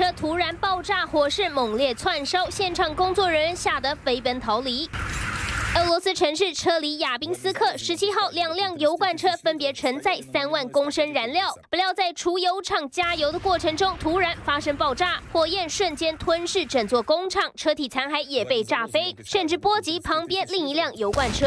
车突然爆炸，火势猛烈窜烧，现场工作人员吓得飞奔逃离。俄罗斯城市车里亚宾斯克十七号，两辆油罐车分别承载三万公升燃料，不料在储油厂加油的过程中突然发生爆炸，火焰瞬间吞噬整座工厂，车体残骸也被炸飞，甚至波及旁边另一辆油罐车。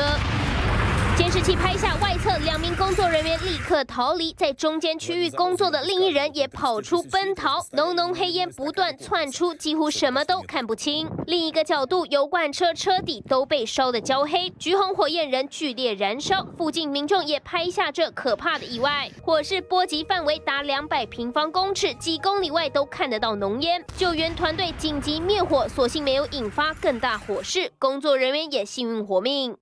监视器拍下外侧两名工作人员立刻逃离，在中间区域工作的另一人也跑出奔逃。浓浓黑烟不断窜出，几乎什么都看不清。另一个角度，油罐车车底都被烧得焦黑，橘红火焰仍剧烈燃烧。附近民众也拍下这可怕的意外，火势波及范围达两百平方公尺，几公里外都看得到浓烟。救援团队紧急灭火，所幸没有引发更大火势，工作人员也幸运活命。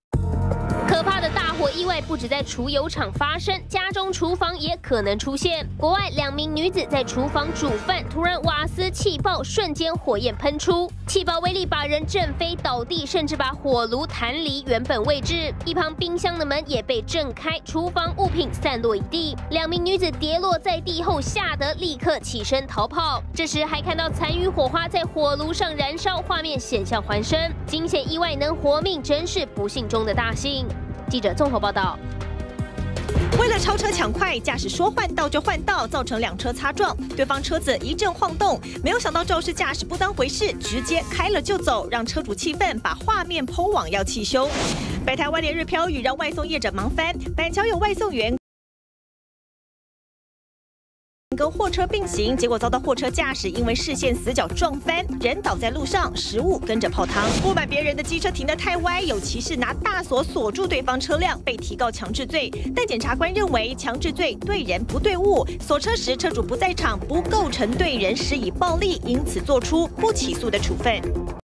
可怕的大火意外不止在储油厂发生，家中厨房也可能出现。国外两名女子在厨房煮饭，突然瓦斯气爆，瞬间火焰喷出，气爆威力把人震飞倒地，甚至把火炉弹离原本位置。一旁冰箱的门也被震开，厨房物品散落一地。两名女子跌落在地后，吓得立刻起身逃跑。这时还看到残余火花在火炉上燃烧，画面险象环生。惊险意外能活命，真是不幸中的大幸。记者综合报道：为了超车抢快，驾驶说换道就换道，造成两车擦撞，对方车子一阵晃动，没有想到肇事驾驶不当回事，直接开了就走，让车主气愤，把画面抛网要汽修。北台湾连日飘雨，让外送业者忙翻，板桥有外送员。跟货车并行，结果遭到货车驾驶因为视线死角撞翻，人倒在路上，食物跟着泡汤。不满别人的机车停得太歪，有骑士拿大锁锁住对方车辆，被提告强制罪。但检察官认为强制罪对人不对物，锁车时车主不在场，不构成对人施以暴力，因此做出不起诉的处分。